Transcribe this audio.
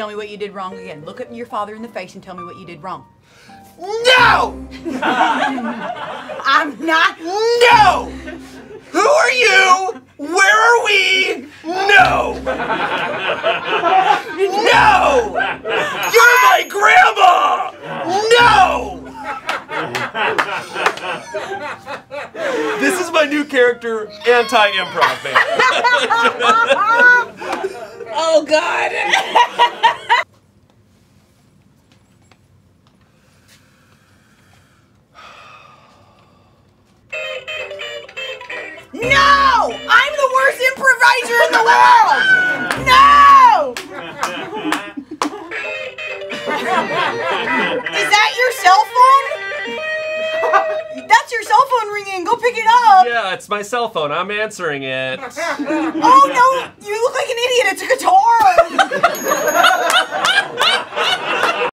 Tell me what you did wrong again. Look at your father in the face and tell me what you did wrong. No! I'm not. No! Who are you? Where are we? No! No! You're my grandma! No! This is my new character, anti-improv man. Oh God. worst in the world! No! Is that your cell phone? That's your cell phone ringing. Go pick it up. Yeah, it's my cell phone. I'm answering it. Oh